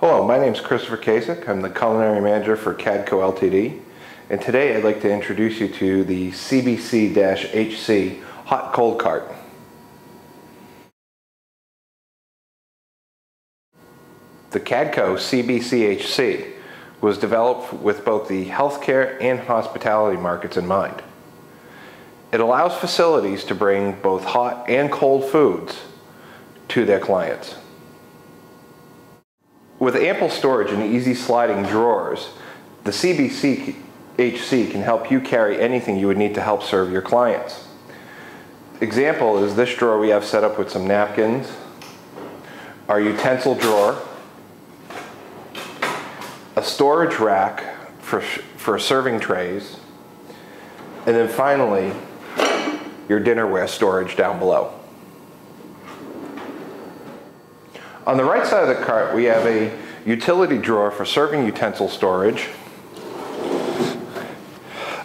Hello, my name is Christopher Kasich. I'm the culinary manager for Cadco Ltd. And today I'd like to introduce you to the CBC-HC Hot Cold Cart. The Cadco CBC-HC was developed with both the healthcare and hospitality markets in mind. It allows facilities to bring both hot and cold foods to their clients. With ample storage and easy sliding drawers, the CBC HC can help you carry anything you would need to help serve your clients. Example is this drawer we have set up with some napkins, our utensil drawer, a storage rack for, for serving trays, and then finally, your dinnerware storage down below. On the right side of the cart, we have a utility drawer for serving utensil storage,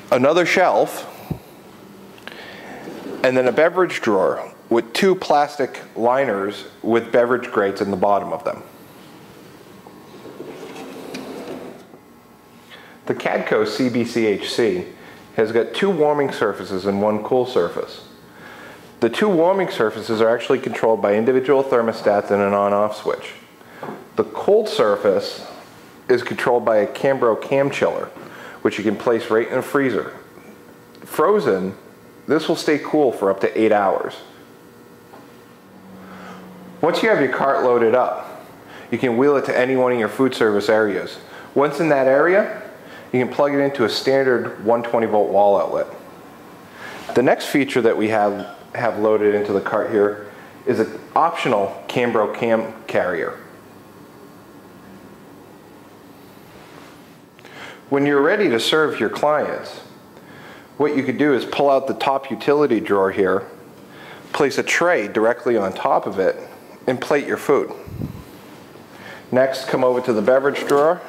another shelf, and then a beverage drawer with two plastic liners with beverage grates in the bottom of them. The Cadco CBCHC has got two warming surfaces and one cool surface. The two warming surfaces are actually controlled by individual thermostats and an on-off switch. The cold surface is controlled by a Cambro cam chiller, which you can place right in a freezer. Frozen, this will stay cool for up to eight hours. Once you have your cart loaded up, you can wheel it to any one of your food service areas. Once in that area, you can plug it into a standard 120 volt wall outlet. The next feature that we have, have loaded into the cart here is an optional Cambro cam carrier. When you're ready to serve your clients, what you could do is pull out the top utility drawer here, place a tray directly on top of it, and plate your food. Next, come over to the beverage drawer,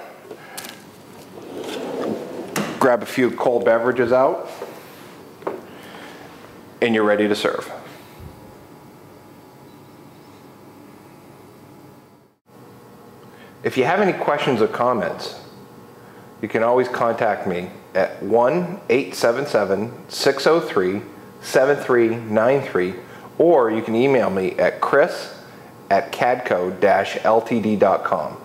grab a few cold beverages out, and you're ready to serve. If you have any questions or comments, you can always contact me at 1-877-603-7393 or you can email me at chris at cadco-ltd.com.